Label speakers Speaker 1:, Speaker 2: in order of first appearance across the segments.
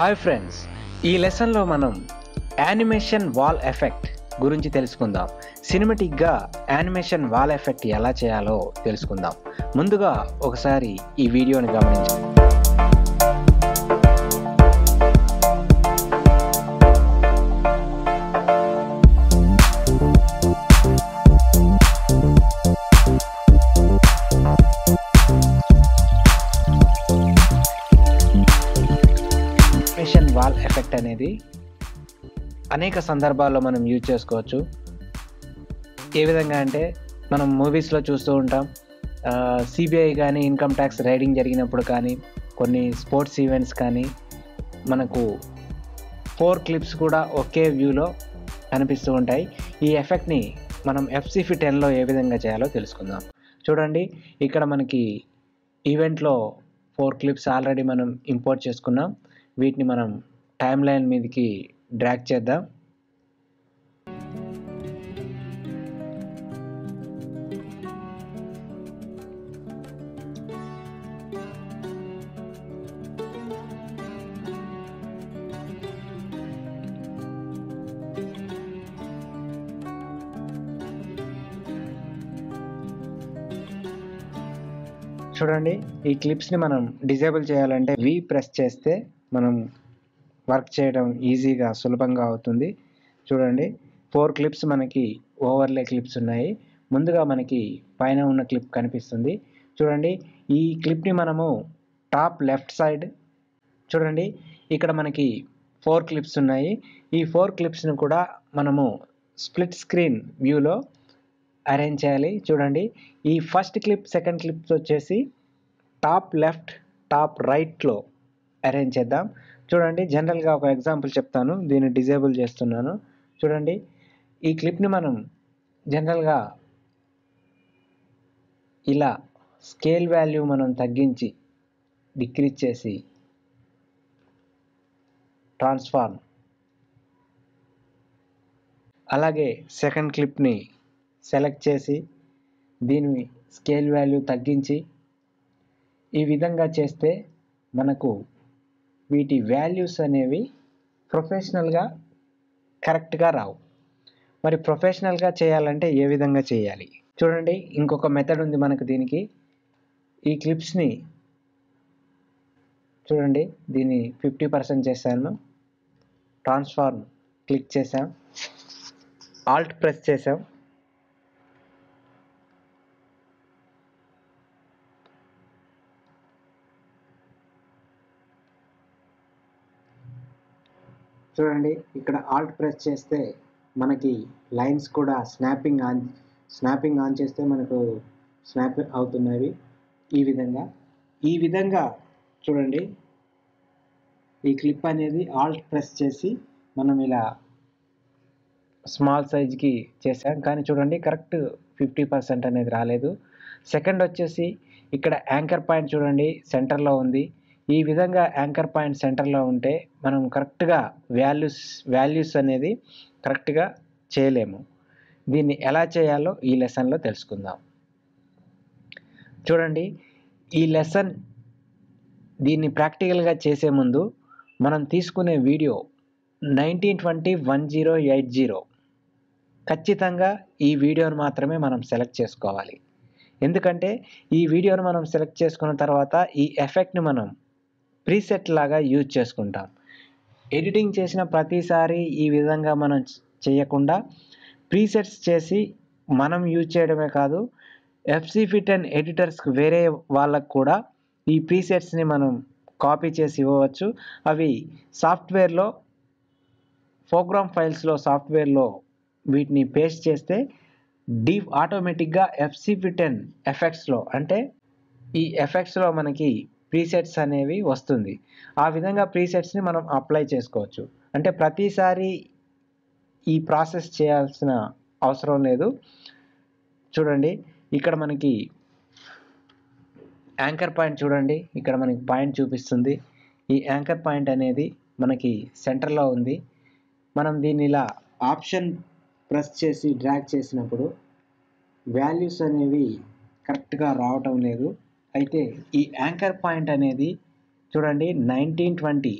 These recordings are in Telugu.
Speaker 1: Hi friends. ఈ లెసన్లో మనం యానిమేషన్ వాల్ ఎఫెక్ట్ గురించి తెలుసుకుందాం. సినిమటిక్గా యానిమేషన్ వాల్ ఎఫెక్ట్ ఎలా చేయాలో తెలుసుకుందాం. ముందుగా ఒకసారి ఈ వీడియోని గమనించండి. అనేది అనేక సందర్భాల్లో మనం యూజ్ చేసుకోవచ్చు. ఏ విధంగా అంటే మనం మూవీస్లో చూస్తూ ఉంటాం. సిబిఐ కానీ ఇన్కమ్ ట్యాక్స్ రైడింగ్ జరిగినప్పుడు కానీ కొన్ని స్పోర్ట్స్ ఈవెంట్స్ కానీ మనకు ఫోర్ క్లిప్స్ కూడా ఒకే వ్యూలో కనిపిస్తూ ఉంటాయి. ఈ ఎఫెక్ట్ని మనం ఎఫ్సిఫి టెన్లో ఏ విధంగా చేయాలో తెలుసుకుందాం. చూడండి ఇక్కడ మనకి ఈవెంట్లో ఫోర్ క్లిప్స్ ఆల్రెడీ మనం ఇంపోర్ట్ చేసుకున్నాం. వీటిని మనం టైం లైన్ మీదకి డ్రాక్ చేద్దాం. చూడండి ఈ క్లిప్స్ని మనం డిజేబుల్ చేయాలంటే వి ప్రెస్ చేస్తే మనం వర్క్ చేయడం ఈజీగా సులభంగా అవుతుంది. చూడండి ఫోర్ క్లిప్స్ మనకి ఓవర్లే క్లిప్స్ ఉన్నాయి. ముందుగా మనకి పైన ఉన్న క్లిప్ కనిపిస్తుంది. చూడండి ఈ క్లిప్ని మనము టాప్ లెఫ్ట్ సైడ్ చూడండి ఇక్కడ మనకి ఫోర్ క్లిప్స్ ఉన్నాయి. ఈ ఫోర్ క్లిప్స్ని కూడా మనము స్ప్లిట్ స్క్రీన్ వ్యూలో అరేంజ్ చేయాలి. చూడండి ఈ ఫస్ట్ క్లిప్ సెకండ్ క్లిప్స్ వచ్చేసి టాప్ లెఫ్ట్ టాప్ రైట్లో అరేంజ్ చేద్దాం. చూడండి జనరల్గా ఒక ఎగ్జాంపుల్ చెప్తాను దీన్ని డిజేబుల్ చేస్తున్నాను. చూడండి ఈ క్లిప్ని మనం జనరల్గా ఇలా స్కేల్ వాల్యూ మనం తగ్గించి డిక్రీజ్ చేసి ట్రాన్స్ఫార్మ్. అలాగే సెకండ్ క్లిప్ని సెలెక్ట్ చేసి దీని స్కేల్ వాల్యూ తగ్గించి ఈ విధంగా చేస్తే మనకు వీటి వాల్యూస్ అనేవి ప్రొఫెషనల్గా కరెక్ట్గా రావు. మరి ప్రొఫెషనల్గా చేయాలంటే ఏ విధంగా చేయాలి? చూడండి ఇంకొక మెథడ్ ఉంది మనకు దీనికి. ఈ క్లిప్స్ని చూడండి దీన్ని ఫిఫ్టీ పర్సెంట్ చేశాను. ట్రాన్స్ఫార్మ్ క్లిక్ చేసాం ఆల్ట్ ప్రెస్ చేసాం చూడండి ఇక్కడ ఆల్ట్ ప్రెస్ చేస్తే మనకి లైన్స్ కూడా స్నాపింగ్ ఆన్ స్నాపింగ్ ఆన్ చేస్తే మనకు స్నాప్ అవుతున్నవి ఈ విధంగా. ఈ విధంగా చూడండి ఈ క్లిప్ అనేది ఆల్ట్ ప్రెస్ చేసి మనం ఇలా స్మాల్ సైజ్కి చేసాం. కానీ చూడండి కరెక్ట్ ఫిఫ్టీ పర్సెంట్ అనేది రాలేదు. సెకండ్ వచ్చేసి ఇక్కడ యాంకర్ పాయింట్ చూడండి సెంటర్లో ఉంది. ఈ విధంగా యాంకర్ పాయింట్ సెంటర్లో ఉంటే మనం కరెక్ట్గా వాల్యూస్ వాల్యూస్ అనేది కరెక్ట్గా చేయలేము. దీన్ని ఎలా చేయాలో ఈ లెసన్లో తెలుసుకుందాం. చూడండి ఈ లెసన్ దీన్ని ప్రాక్టికల్గా చేసే ముందు మనం తీసుకునే video nineteen twenty one zero eight zero ఖచ్చితంగా ఈ వీడియోను మాత్రమే మనం సెలెక్ట్ చేసుకోవాలి. ఎందుకంటే ఈ వీడియోను మనం సెలెక్ట్ చేసుకున్న తర్వాత ఈ ఎఫెక్ట్ని మనం ప్రీసెట్ లాగా యూజ్ చేసుకుంటాం. ఎడిటింగ్ చేసిన ప్రతిసారి ఈ విధంగా మనం చేయకుండా ప్రీసెట్స్ చేసి మనం యూజ్ చేయడమే కాదు ఎఫ్సి ఫిట్ అండ్ ఎడిటర్స్కి వేరే వాళ్ళకు కూడా ఈ ప్రీసెట్స్ని మనం కాపీ చేసి ఇవ్వవచ్చు. అవి సాఫ్ట్వేర్లో ప్రోగ్రామ్ ఫైల్స్లో సాఫ్ట్వేర్లో వీటిని పేస్ట్ చేస్తే డీప్ ఆటోమేటిక్గా ఎఫ్సి ఫిట్ అండ్ ఎఫెక్ట్స్లో అంటే ఈ ఎఫెక్ట్స్లో మనకి ప్రీసెట్స్ అనేవి వస్తుంది. ఆ విధంగా ప్రీసెట్స్ని మనం అప్లై చేసుకోవచ్చు. అంటే ప్రతిసారి ఈ ప్రాసెస్ చేయాల్సిన అవసరం లేదు. చూడండి ఇక్కడ మనకి యాంకర్ పాయింట్ చూడండి. ఇక్కడ మనకి పాయింట్ చూపిస్తుంది. ఈ యాంకర్ పాయింట్ అనేది మనకి సెంటర్లో ఉంది. మనం దీన్ని ఇలా ఆప్షన్ ప్రెస్ చేసి డ్రాగ్ చేసినప్పుడు వాల్యూస్ అనేవి కరెక్ట్గా రావటం లేదు. అయితే ఈ యాంకర్ పాయింట్ అనేది చూడండి నైన్టీన్ ట్వంటీ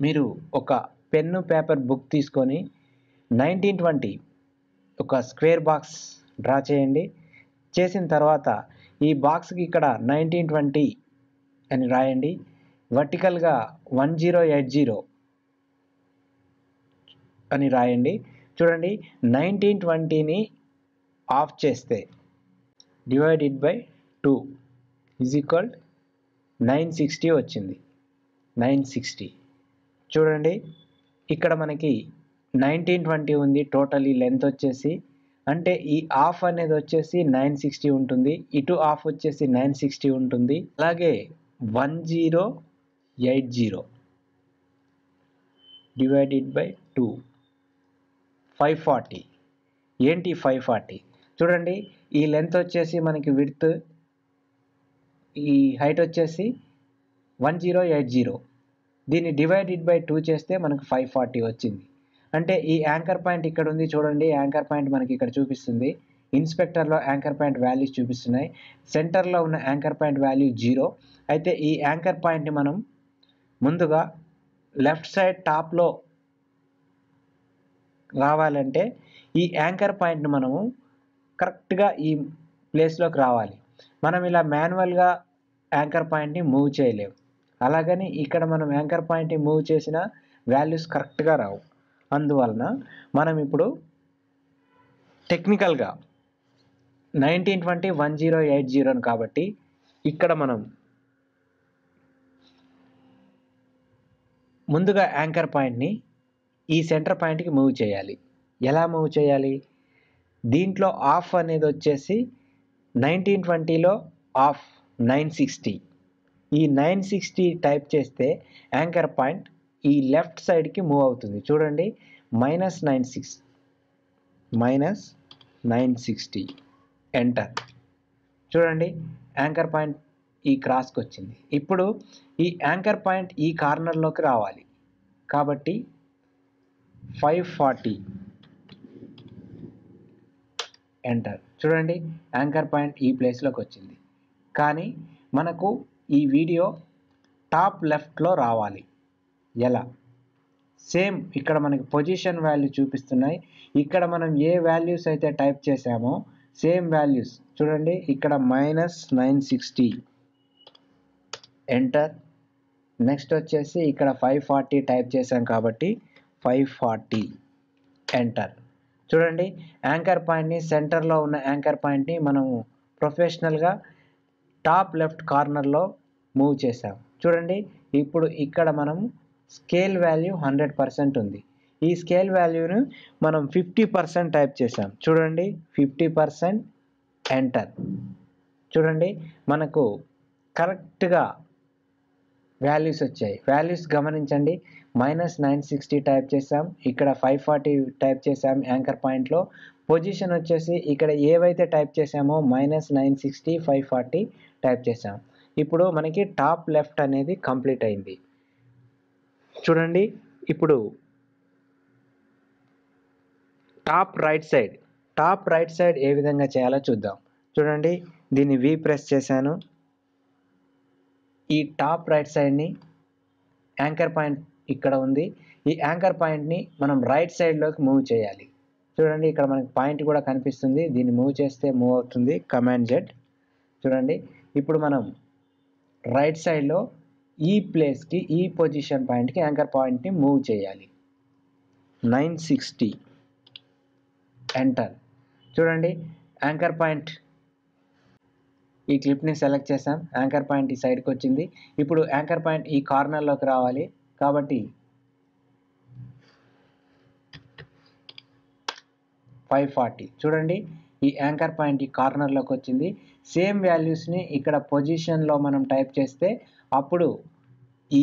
Speaker 1: మీరు ఒక పెన్ను పేపర్ బుక్ తీసుకొని నైన్టీన్ ట్వంటీ ఒక స్క్వేర్ బాక్స్ డ్రా చేయండి. చేసిన తర్వాత ఈ బాక్స్కి ఇక్కడ నైన్టీన్ ట్వంటీ అని రాయండి. వర్టికల్గా వన్ జీరో ఎయిట్ జీరో అని రాయండి. చూడండి నైన్టీన్ ట్వంటీని ఆఫ్ చేస్తే divided by two is equal nine sixty వచ్చింది. Nine sixty. చూడండి ఇక్కడ మనకి నైన్టీన్ ట్వంటీ ఉంది టోటల్ ఈ లెంత్ వచ్చేసి అంటే ఈ ఆఫ్ అనేది వచ్చేసి నైన్ సిక్స్టీ ఉంటుంది ఇటు ఆఫ్ వచ్చేసి నైన్ సిక్స్టీ ఉంటుంది అలాగే one zero eight zero divided by two. Five forty. ఏంటి ఫైవ్ ఫార్టీ? చూడండి ఈ లెంత్ వచ్చేసి మనకి విడ్త్ ఈ హైట్ వచ్చేసి వన్ జీరో ఎయిట్ జీరో. దీన్ని డివైడెడ్ బై టూ చేస్తే మనకు ఫైవ్ ఫార్టీ వచ్చింది. అంటే ఈ యాంకర్ పాయింట్ ఇక్కడ ఉంది చూడండి. యాంకర్ పాయింట్ మనకి ఇక్కడ చూపిస్తుంది. ఇన్స్పెక్టర్లో యాంకర్ పాయింట్ వాల్యూస్ చూపిస్తున్నాయి. సెంటర్లో ఉన్న యాంకర్ పాయింట్ వాల్యూ జీరో. అయితే ఈ యాంకర్ పాయింట్ని మనం ముందుగా లెఫ్ట్ సైడ్ టాప్లో రావాలంటే ఈ యాంకర్ పాయింట్ని మనము కరెక్ట్గా ఈ ప్లేస్లోకి రావాలి. మనం ఇలా మాన్యువల్గా యాంకర్ పాయింట్ని మూవ్ చేయలేము అలాగని ఇక్కడ మనం యాంకర్ పాయింట్ని మూవ్ చేసిన వాల్యూస్ కరెక్ట్గా రావు. అందువలన మనం ఇప్పుడు టెక్నికల్గా nineteen twenty one zero eight zero కాబట్టి ఇక్కడ మనం ముందుగా యాంకర్ పాయింట్ని ఈ సెంటర్ పాయింట్కి మూవ్ చేయాలి. ఎలా మూవ్ చేయాలి? దీంట్లో ఆఫ్ అనేది వచ్చేసి నైన్టీన్ ట్వంటీలో ఆఫ్ నైన్ సిక్స్టీ. ఈ నైన్ సిక్స్టీ టైప్ చేస్తే యాంకర్ పాయింట్ ఈ లెఫ్ట్ సైడ్కి మూవ్ అవుతుంది. చూడండి minus nine six. Minus nine sixty. Enter. చూడండి యాంకర్ పాయింట్ ఈ క్రాస్కి వచ్చింది. ఇప్పుడు ఈ యాంకర్ పాయింట్ ఈ కార్నర్లోకి రావాలి. కాబట్టి ఫైవ్ ఫార్టీ. ఎంటర్. చూడండి యాంకర్ పాయింట్ ఈ ప్లేస్లోకి వచ్చింది. కానీ మనకు ఈ వీడియో టాప్ లెఫ్ట్లో రావాలి. ఎలా? సేమ్ ఇక్కడ మనకి పొజిషన్ వాల్యూ చూపిస్తున్నాయి. ఇక్కడ మనం ఏ వాల్యూస్ అయితే టైప్ చేసామో సేమ్ వాల్యూస్. చూడండి ఇక్కడ minus nine sixty. Enter. Next వచ్చేసి ఇక్కడ ఫైవ్ ఫార్టీ టైప్ చేసాం కాబట్టి ఫైవ్ ఫార్టీ. ఎంటర్. చూడండి యాంకర్ పాయింట్ని సెంటర్లో ఉన్న యాంకర్ పాయింట్ని మనము ప్రొఫెషనల్గా టాప్ లెఫ్ట్ కార్నర్లో మూవ్ చేసాం చూడండి ఇప్పుడు ఇక్కడ మనం స్కేల్ వాల్యూ హండ్రెడ్ పర్సెంట్ ఉంది. ఈ స్కేల్ వాల్యూను మనం ఫిఫ్టీ పర్సెంట్ టైప్ చేసాం చూడండి ఫిఫ్టీ పర్సెంట్ ఎంటర్ చూడండి మనకు కరెక్ట్గా వాల్యూస్ వచ్చాయి. వాల్యూస్ గమనించండి మైనస్ నైన్ సిక్స్టీ టైప్ చేసాం ఇక్కడ ఫైవ్ ఫార్టీ టైప్ చేసాం యాంకర్ పాయింట్లో పొజిషన్ వచ్చేసి ఇక్కడ ఏవైతే టైప్ చేసామో minus nine sixty five forty type చేసాం ఇప్పుడు మనకి టాప్ లెఫ్ట్ అనేది కంప్లీట్ అయింది. చూడండి ఇప్పుడు top right side top right side ఏ విధంగా చేయాలో చూద్దాం. చూడండి దీన్ని వి ప్రెస్ చేశాను. ఈ టాప్ రైట్ సైడ్ని యాంకర్ పాయింట్ ఇక్కడ ఉంది. ఈ యాంకర్ పాయింట్ని మనం రైట్ సైడ్లోకి మూవ్ చేయాలి. చూడండి ఇక్కడ మనకి పాయింట్ కూడా కనిపిస్తుంది. దీన్ని మూవ్ చేస్తే మూవ్ అవుతుంది. కమాండ్ జెడ్ చూడండి ఇప్పుడు మనం రైట్ సైడ్లో ఈ ప్లేస్కి ఈ పొజిషన్ పాయింట్కి యాంకర్ పాయింట్ని మూవ్ చేయాలి. నైన్ సిక్స్టీ ఎంటర్ చూడండి యాంకర్ పాయింట్ ఈ క్లిప్ని సెలెక్ట్ చేసాం యాంకర్ పాయింట్ ఈ సైడ్కి వచ్చింది. ఇప్పుడు యాంకర్ పాయింట్ ఈ కార్నర్లోకి రావాలి. కాబట్టి ఫైవ్ ఫార్టీ చూడండి ఈ యాంకర్ పాయింట్ ఈ కార్నర్లోకి వచ్చింది. సేమ్ వాల్యూస్ని ఇక్కడ పొజిషన్లో మనం టైప్ చేస్తే అప్పుడు ఈ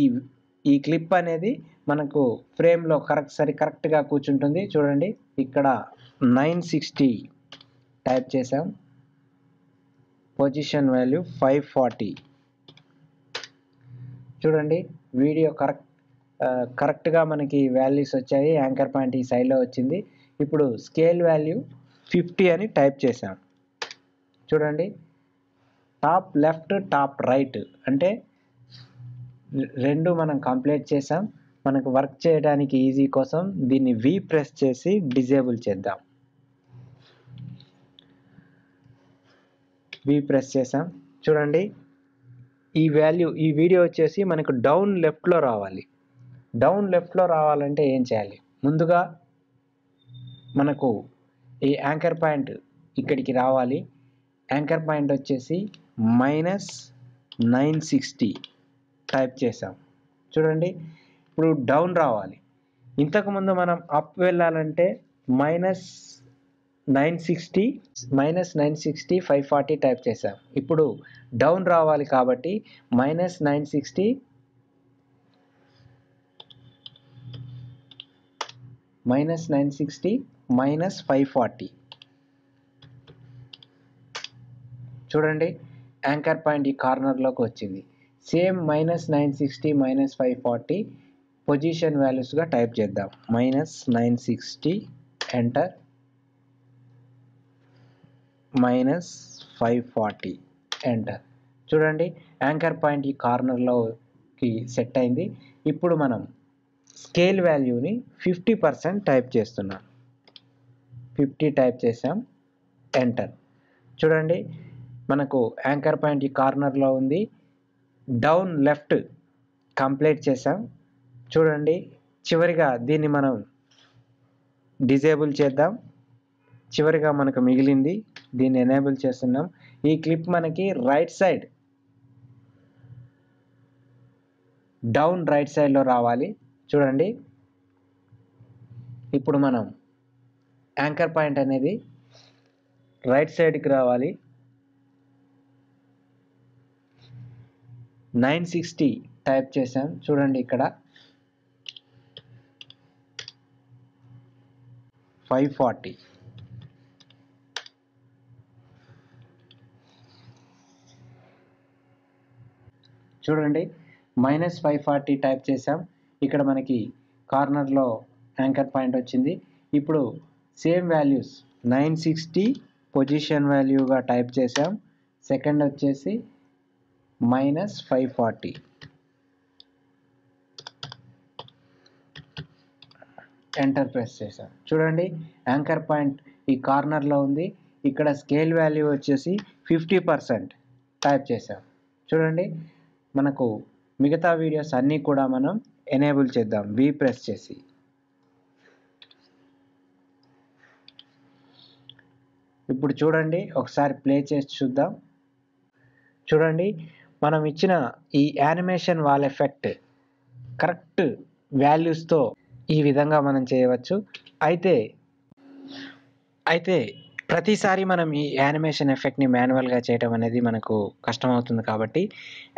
Speaker 1: ఈ క్లిప్ అనేది మనకు ఫ్రేమ్లో కరెక్ట్ సరి కరెక్ట్గా కూర్చుంటుంది. చూడండి ఇక్కడ నైన్ సిక్స్టీ టైప్ చేసాం పొజిషన్ వాల్యూ ఫైవ్ ఫార్టీ చూడండి వీడియో కరెక్ట్ కరెక్ట్గా మనకి వాల్యూస్ వచ్చాయి. యాంకర్ పాయింట్ ఈ సైడ్లో వచ్చింది. ఇప్పుడు స్కేల్ వాల్యూ ఫిఫ్టీ అని టైప్ చేసాం చూడండి. టాప్ లెఫ్ట్ టాప్ రైట్ అంటే రెండు మనం కంప్లీట్ చేసాం మనకు వర్క్ చేయడానికి ఈజీ కోసం దీన్ని వి ప్రెస్ చేసి డిజేబుల్ చేద్దాం. వి ప్రెస్ చేసాం చూడండి. ఈ వాల్యూ ఈ వీడియో వచ్చేసి మనకు డౌన్ లెఫ్ట్లో రావాలి. డౌన్ లెఫ్ట్లో రావాలంటే ఏం చేయాలి? ముందుగా మనకు ఈ యాంకర్ పాయింట్ ఇక్కడికి రావాలి. యాంకర్ పాయింట్ వచ్చేసి మైనస్ నైన్ సిక్స్టీ టైప్ చేసాం చూడండి ఇప్పుడు డౌన్ రావాలి. ఇంతకుముందు మనం అప్ వెళ్ళాలంటే minus nine sixty minus nine sixty five forty type చేసాం ఇప్పుడు డౌన్ రావాలి కాబట్టి minus nine sixty minus nine sixty minus five forty చూడండి యాంకర్ పాయింట్ ఈ కార్నర్లోకి వచ్చింది. Same minus nine sixty minus five forty position వాల్యూస్గా type చేద్దాం. Minus nine sixty enter minus five forty enter చూడండి యాంకర్ పాయింట్ ఈ కార్నర్లోకి సెట్ అయింది. ఇప్పుడు మనం స్కేల్ వాల్యూని ఫిఫ్టీ పర్సెంట్ టైప్ చేస్తున్నాం. ఫిఫ్టీ టైప్ చేసాం. ఎంటర్. చూడండి మనకు యాంకర్ పాయింట్ ఈ కార్నర్లో ఉంది. డౌన్ లెఫ్ట్ కంప్లీట్ చేసాం. చూడండి చివరిగా దీన్ని మనం డిజేబుల్ చేద్దాం. చివరిగా మనకు మిగిలింది దీన్ని ఎనేబుల్ చేస్తున్నాం. ఈ క్లిప్ మనకి రైట్ సైడ్ డౌన్ రైట్ సైడ్లో రావాలి. చూడండి. ఇప్పుడు మనం యాంకర్ పాయింట్ అనేది రైట్ సైడ్కి రావాలి. నైన్ సిక్స్టీ టైప్ చేసాం చూడండి ఇక్కడ. ఫైవ్ ఫార్టీ చూడండి. మైనస్ ఫైవ్ ఫార్టీ టైప్ చేసాం ఇక్కడ మనకి కార్నర్లో యాంకర్ పాయింట్ వచ్చింది. ఇప్పుడు same values nine sixty position వాల్యూగా type చేసాం సెకండ్ వచ్చేసి minus five forty. Enter press చేసాం చూడండి యాంకర్ పాయింట్ ఈ కార్నర్లో ఉంది. ఇక్కడ స్కేల్ వాల్యూ వచ్చేసి ఫిఫ్టీ పర్సెంట్ టైప్ చేసాం చూడండి మనకు మిగతా వీడియోస్ అన్నీ కూడా మనం ఎనేబుల్ చేద్దాం. వి ప్రెస్ చేసి. ఇప్పుడు చూడండి ఒకసారి ప్లే చేసి చూద్దాం. చూడండి మనం ఇచ్చిన ఈ యానిమేషన్ వాల్ ఎఫెక్ట్ కరెక్ట్ వాల్యూస్తో ఈ విధంగా మనం చేయవచ్చు. అయితే అయితే ప్రతిసారి మనం ఈ యానిమేషన్ ఎఫెక్ట్ని మాన్యువల్గా చేయడం అనేది మనకు కష్టమవుతుంది కాబట్టి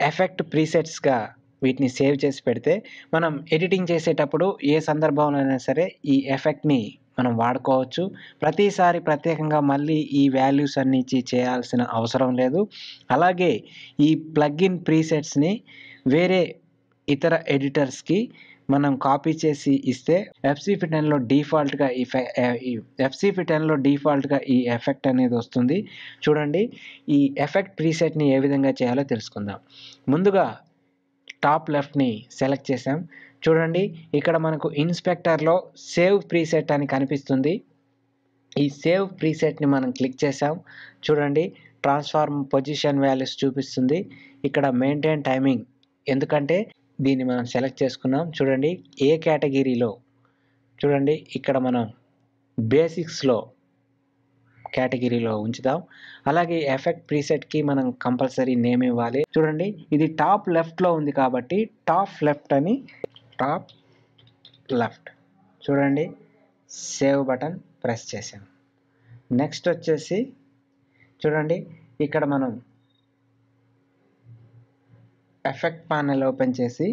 Speaker 1: ఎఫెక్ట్ ప్రీసెట్స్గా వీటిని సేవ్ చేసి పెడితే మనం ఎడిటింగ్ చేసేటప్పుడు ఏ సందర్భంలో అయినా సరే ఈ ఎఫెక్ట్ని మనం వాడుకోవచ్చు. ప్రతిసారి ప్రత్యేకంగా మళ్ళీ ఈ వాల్యూస్ అన్ని ఇచ్చి చేయాల్సిన అవసరం లేదు. అలాగే ఈ ప్లగ్ఇన్ ప్రీసెట్స్ని వేరే ఇతర ఎడిటర్స్కి మనం కాపీ చేసి ఇస్తే ఎఫ్సి టెన్లో డిఫాల్ట్గా ఈ ఎఫ్సి టెన్లో డిఫాల్ట్గా ఈ ఎఫెక్ట్ అనేది వస్తుంది. చూడండి ఈ ఎఫెక్ట్ ప్రీసెట్ని ఏ విధంగా చేయాలో తెలుసుకుందాం. ముందుగా టాప్ లెఫ్ట్ని సెలెక్ట్ చేసాం చూడండి ఇక్కడ మనకు ఇన్స్పెక్టర్లో సేవ్ ప్రీసెట్ అని కనిపిస్తుంది. ఈ సేవ్ ప్రీసెట్ని మనం క్లిక్ చేసాం చూడండి ట్రాన్స్ఫార్మ్ పొజిషన్ వాల్యూస్ చూపిస్తుంది. ఇక్కడ మెయింటైన్ టైమింగ్. ఎందుకంటే దీన్ని మనం సెలెక్ట్ చేసుకున్నాం. చూడండి ఏ కేటగిరీలో? చూడండి ఇక్కడ మనం బేసిక్స్లో కేటగిరీలో ఉంచుదాం. అలాగే ఎఫెక్ట్ ప్రీసెట్కి మనం కంపల్సరీ నేమ్ ఇవ్వాలి. చూడండి ఇది టాప్ లెఫ్ట్లో ఉంది కాబట్టి టాప్ లెఫ్ట్ అని టాప్ లెఫ్ట్. చూడండి సేవ్ బటన్ ప్రెస్ చేసాం నెక్స్ట్ వచ్చేసి చూడండి ఇక్కడ మనం ఎఫెక్ట్ ప్యానెల్ ఓపెన్ చేసి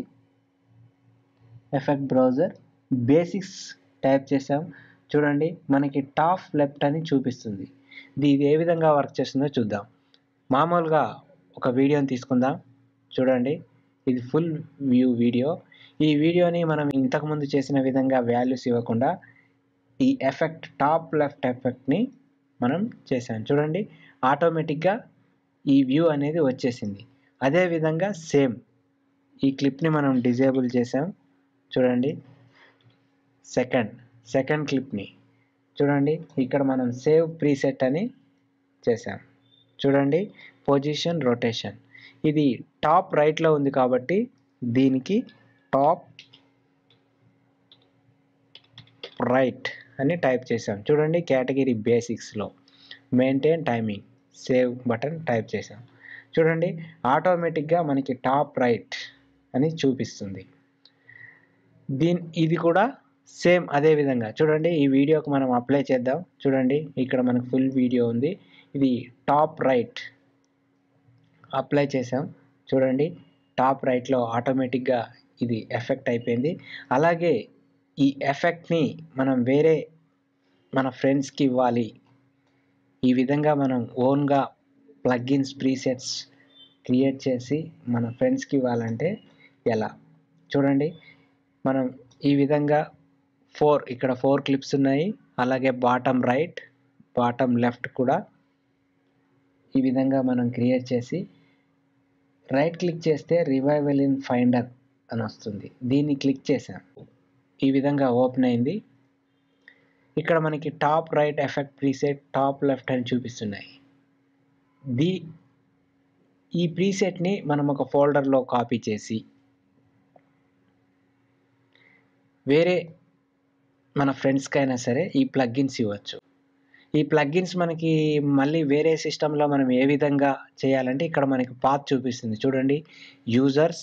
Speaker 1: ఎఫెక్ట్ బ్రౌజర్ బేసిక్స్ టైప్ చేసాం చూడండి మనకి టాప్ లెఫ్ట్ అని చూపిస్తుంది. ఇది ఏ విధంగా వర్క్ చేస్తుందో చూద్దాం. మామూలుగా ఒక వీడియోని తీసుకుందాం. చూడండి ఇది ఫుల్ వ్యూ వీడియో. ఈ వీడియోని మనం ఇంతకుముందు చేసిన విధంగా వాల్యూస్ ఇవ్వకుండా ఈ ఎఫెక్ట్ టాప్ లెఫ్ట్ ఎఫెక్ట్ని మనం చేసాం చూడండి ఆటోమేటిక్గా ఈ వ్యూ అనేది వచ్చేసింది. అదేవిధంగా సేమ్ ఈ క్లిప్ని మనం డిజేబుల్ చేసాం చూడండి సెకండ్. సెకండ్ క్లిప్ని చూడండి ఇక్కడ మనం సేవ్ ప్రీసెట్ అని చేసాం చూడండి పొజిషన్ రొటేషన్ ఇది టాప్ రైట్లో ఉంది కాబట్టి దీనికి టాప్ రైట్ అని టైప్ చేసాం చూడండి category బేసిక్స్లో maintain timing save button type చేసాం చూడండి ఆటోమేటిక్గా మనకి టాప్ రైట్ అని చూపిస్తుంది. దీని ఇది కూడా సేమ్ అదే విధంగా. చూడండి ఈ వీడియోకి మనం అప్లై చేద్దాం. చూడండి ఇక్కడ మనకు ఫుల్ వీడియో ఉంది. ఇది టాప్ రైట్. అప్లై చేసాం చూడండి టాప్ రైట్లో ఆటోమేటిక్గా ఇది ఎఫెక్ట్ అయిపోయింది. అలాగే ఈ ఎఫెక్ట్ని మనం వేరే మన ఫ్రెండ్స్కి ఇవ్వాలి. ఈ విధంగా మనం ఓన్గా ప్లగ్గిన్స్ ప్రీసెట్స్ క్రియేట్ చేసి మన ఫ్రెండ్స్కి ఇవ్వాలంటే ఎలా? చూడండి మనం ఈ విధంగా ఫోర్ ఇక్కడ ఫోర్ క్లిప్స్ ఉన్నాయి. అలాగే బాటమ్ రైట్ బాటమ్ లెఫ్ట్ కూడా. ఈ విధంగా మనం క్రియేట్ చేసి రైట్ క్లిక్ చేస్తే రివైవల్ ఇన్ ఫైండర్ అని వస్తుంది. దీన్ని క్లిక్ చేసాం ఈ విధంగా ఓపెన్ అయింది. ఇక్కడ మనకి top right effect preset top left అని చూపిస్తున్నాయి. దీ ఈ ప్రీసెట్ని మనం ఒక ఫోల్డర్లో కాపీ చేసి వేరే మన ఫ్రెండ్స్కి అయినా సరే ఈ ప్లగ్గిన్స్ ఇవ్వచ్చు. ఈ ప్లగ్గిన్స్ మనకి మళ్ళీ వేరే సిస్టంలో మనం ఏ విధంగా చేయాలంటే ఇక్కడ మనకి పాత్ చూపిస్తుంది. చూడండి users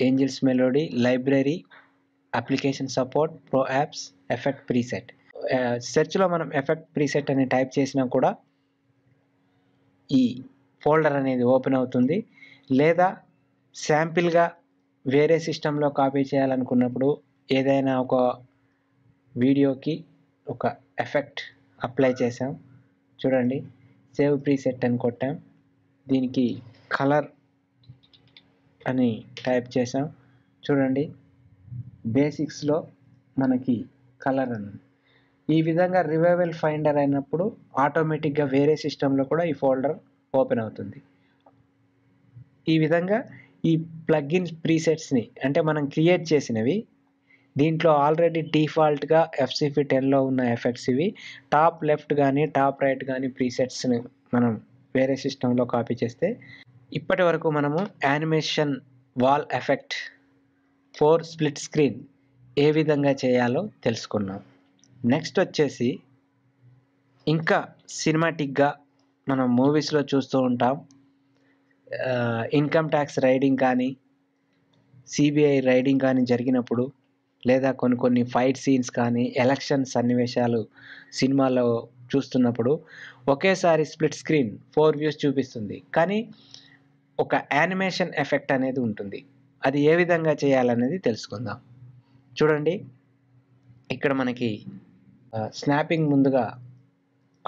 Speaker 1: angels melody library application support pro apps effect preset. సెర్చ్లో మనం ఎఫెక్ట్ ప్రీసెట్ అని టైప్ చేసినా కూడా ఈ ఫోల్డర్ అనేది ఓపెన్ అవుతుంది. లేదా శాంపిల్గా వేరే సిస్టంలో కాపీ చేయాలనుకున్నప్పుడు ఏదైనా ఒక వీడియోకి ఒక ఎఫెక్ట్ అప్లై చేసాం చూడండి సేవ్ ప్రీసెట్ అని కొట్టాం. దీనికి కలర్ అని టైప్ చేసాం చూడండి బేసిక్స్లో మనకి కలర్ అని. ఈ విధంగా రివైవల్ ఫైండర్ అయినప్పుడు ఆటోమేటిక్గా వేరే సిస్టంలో కూడా ఈ ఫోల్డర్ ఓపెన్ అవుతుంది. ఈ విధంగా ఈ ప్లగ్ఇన్ ప్రీసెట్స్ని అంటే మనం క్రియేట్ చేసినవి దీంట్లో ఆల్రెడీ డిఫాల్ట్గా ఎఫ్సిఫి టెన్లో ఉన్న ఎఫెక్ట్స్ ఇవి. టాప్ లెఫ్ట్ కానీ టాప్ రైట్ కానీ ప్రీసెట్స్ని మనం వేరే సిస్టంలో కాపీ చేస్తే ఇప్పటి వరకు మనము animation wall effect four split screen ఏ విధంగా చేయాలో తెలుసుకున్నాం. నెక్స్ట్ వచ్చేసి ఇంకా సినిమాటిక్గా మనం మూవీస్లో చూస్తూ ఉంటాం. ఇన్కమ్ ట్యాక్స్ రైడింగ్ కానీ సిబిఐ రైడింగ్ కానీ జరిగినప్పుడు లేదా కొన్ని కొన్ని ఫైట్ సీన్స్ కానీ ఎలక్షన్ సన్నివేశాలు సినిమాలో చూస్తున్నప్పుడు ఒకేసారి స్ప్లిట్ స్క్రీన్ ఫోర్ వ్యూస్ చూపిస్తుంది. కానీ ఒక యానిమేషన్ ఎఫెక్ట్ అనేది ఉంటుంది. అది ఏ విధంగా చేయాలనేది తెలుసుకుందాం. చూడండి. ఇక్కడ మనకి స్నాపింగ్ ముందుగా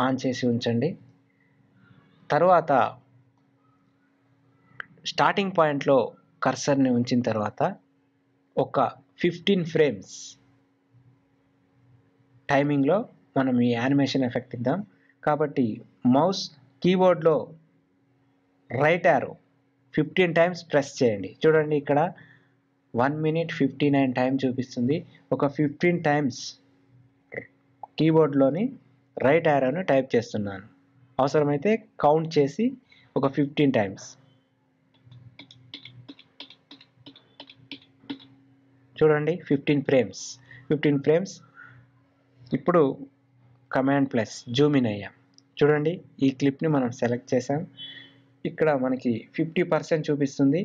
Speaker 1: ఆన్ చేసి ఉంచండి. తర్వాత స్టార్టింగ్ పాయింట్లో కర్సర్ని ఉంచిన తర్వాత ఒక ఫిఫ్టీన్ ఫ్రేమ్స్ టైమింగ్లో మనం ఈ యానిమేషన్ ఎఫెక్ట్ ఇద్దాం. కాబట్టి mouse కీబోర్డ్లో right arrow fifteen times press చేయండి. చూడండి ఇక్కడ one minute fifty nine time చూపిస్తుంది. ఒక ఫిఫ్టీన్ టైమ్స్ కీబోర్డ్లోని రైట్ యారోని టైప్ చేస్తున్నాను. అవసరమైతే కౌంట్ చేసి ఒక ఫిఫ్టీన్ టైమ్స్ చూడండి ఫిఫ్టీన్ ఫ్రేమ్స్ ఫిఫ్టీన్ ఫ్రేమ్స్ ఇప్పుడు కమాండ్ ప్లస్ జూమ్ ఇన్ అయ్యాం. చూడండి ఈ క్లిప్ని మనం సెలెక్ట్ చేసాం ఇక్కడ మనకి ఫిఫ్టీ పర్సెంట్ చూపిస్తుంది.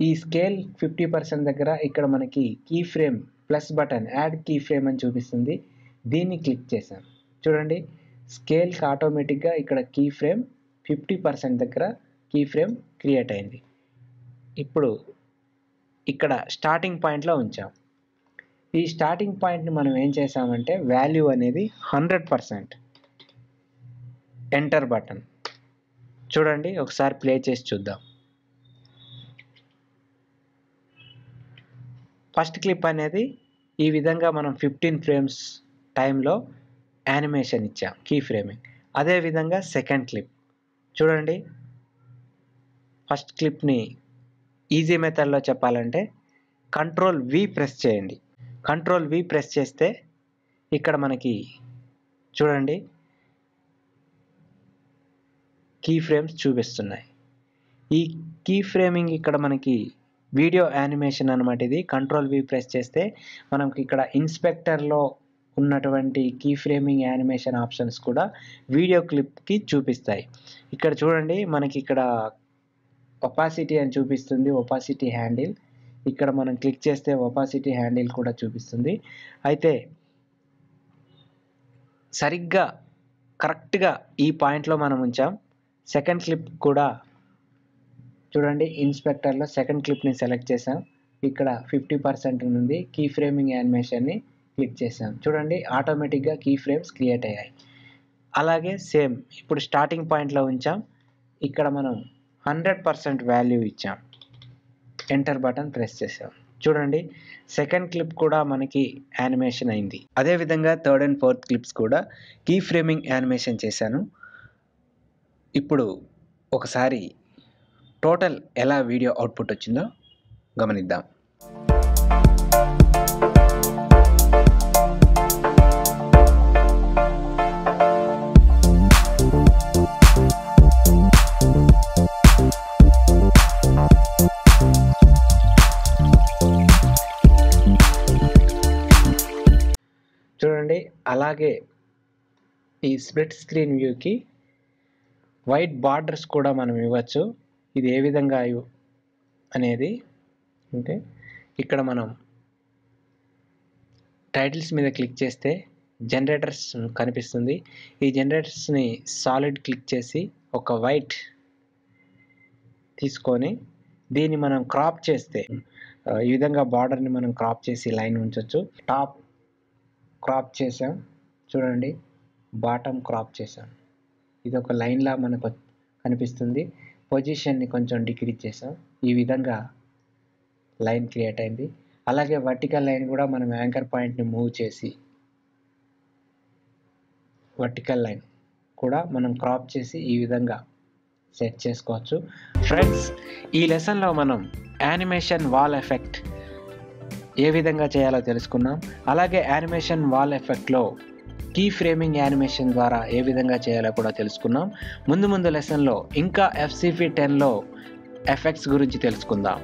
Speaker 1: ఈ స్కేల్ ఫిఫ్టీ పర్సెంట్ దగ్గర ఇక్కడ మనకి key frame plus button add key frame అని చూపిస్తుంది. దీన్ని క్లిక్ చేసాం చూడండి స్కేల్కి ఆటోమేటిక్గా ఇక్కడ కీ ఫ్రేమ్ ఫిఫ్టీ పర్సెంట్ దగ్గర కీ ఫ్రేమ్ క్రియేట్ అయింది. ఇప్పుడు ఇక్కడ స్టార్టింగ్ పాయింట్లో ఉంచాం. ఈ స్టార్టింగ్ పాయింట్ని మనం ఏం చేసామంటే వాల్యూ అనేది హండ్రెడ్ పర్సెంట్ ఎంటర్ బటన్ చూడండి ఒకసారి ప్లే చేసి చూద్దాం. ఫస్ట్ క్లిప్ అనేది ఈ విధంగా మనం ఫిఫ్టీన్ ఫ్రేమ్స్ టైంలో యానిమేషన్ ఇచ్చాం కీ ఫ్రేమింగ్ అదేవిధంగా సెకండ్ క్లిప్ చూడండి ఫస్ట్ క్లిప్ని ఈజీ మెథడ్లో చెప్పాలంటే కంట్రోల్ వి ప్రెస్ చేయండి. కంట్రోల్ వి ప్రెస్ చేస్తే ఇక్కడ మనకి చూడండి. కీ ఫ్రేమ్స్ చూపిస్తున్నాయి. ఈ కీ ఫ్రేమింగ్ ఇక్కడ మనకి వీడియో యానిమేషన్ అనమాట ఇది. కంట్రోల్ వి ప్రెస్ చేస్తే మనకి ఇక్కడ ఇన్స్పెక్టర్లో ఉన్నటువంటి కీ ఫ్రేమింగ్ యానిమేషన్ ఆప్షన్స్ కూడా వీడియో క్లిప్కి చూపిస్తాయి. ఇక్కడ చూడండి మనకి ఇక్కడ ఒపాసిటీ అని చూపిస్తుంది ఒపాసిటీ హ్యాండిల్ ఇక్కడ మనం క్లిక్ చేస్తే ఒపాసిటీ హ్యాండిల్ కూడా చూపిస్తుంది. అయితే సరిగ్గా కరెక్ట్గా ఈ పాయింట్లో మనం ఉంచాం. సెకండ్ క్లిప్ కూడా చూడండి ఇన్స్పెక్టర్లో సెకండ్ క్లిప్ని సెలెక్ట్ చేసాం ఇక్కడ ఫిఫ్టీ పర్సెంట్ ఉంది కీ ఫ్రేమింగ్ యానిమేషన్ని క్లిక్ చేసాం చూడండి ఆటోమేటిక్గా కీ ఫ్రేమ్స్ క్రియేట్ అయ్యాయి. అలాగే సేమ్ ఇప్పుడు స్టార్టింగ్ పాయింట్లో ఉంచాం. ఇక్కడ మనం హండ్రెడ్ పర్సెంట్ వాల్యూ ఇచ్చాం. ఎంటర్ బటన్ ప్రెస్ చేసాం చూడండి సెకండ్ క్లిప్ కూడా మనకి యానిమేషన్ అయింది. అదేవిధంగా థర్డ్ అండ్ ఫోర్త్ క్లిప్స్ కూడా కీ ఫ్రేమింగ్ యానిమేషన్ చేశాను. ఇప్పుడు ఒకసారి టోటల్ ఎలా వీడియో అవుట్పుట్ వచ్చిందో గమనిద్దాం. అలాగే ఈ స్ప్లిట్ స్క్రీన్ వ్యూకి వైట్ బార్డర్స్ కూడా మనం ఇవ్వచ్చు. ఇది ఏ విధంగా అనేది అంటే ఇక్కడ మనం టైటిల్స్ మీద క్లిక్ చేస్తే జనరేటర్స్ కనిపిస్తుంది. ఈ జనరేటర్స్ని సాలిడ్ క్లిక్ చేసి ఒక వైట్ తీసుకొని దీన్ని మనం క్రాప్ చేస్తే ఈ విధంగా బార్డర్ని మనం క్రాప్ చేసి లైన్ ఉంచవచ్చు టాప్ క్రాప్ చేసాం చూడండి బాటమ్ క్రాప్ చేసాం ఇది ఒక లైన్లా మనకు కనిపిస్తుంది. పొజిషన్ని కొంచెం డిక్రీజ్ చేసాం ఈ విధంగా లైన్ క్రియేట్ అయింది. అలాగే వర్టికల్ లైన్ కూడా మనం యాంకర్ పాయింట్ని మూవ్ చేసి వర్టికల్ లైన్ కూడా మనం క్రాప్ చేసి ఈ విధంగా సెట్ చేసుకోవచ్చు. ఫ్రెండ్స్ ఈ లెసన్లో మనం యానిమేషన్ వాల్ ఎఫెక్ట్ ఏ విధంగా చేయాలో తెలుసుకున్నాం. అలాగే యానిమేషన్ వాల్ ఎఫెక్ట్లో కీ ఫ్రేమింగ్ యానిమేషన్ ద్వారా ఏ విధంగా చేయాలో కూడా తెలుసుకున్నాం. ముందు ముందు లెసన్లో ఇంకా ఎఫ్సిపి టెన్లో ఎఫెక్ట్స్ గురించి తెలుసుకుందాం.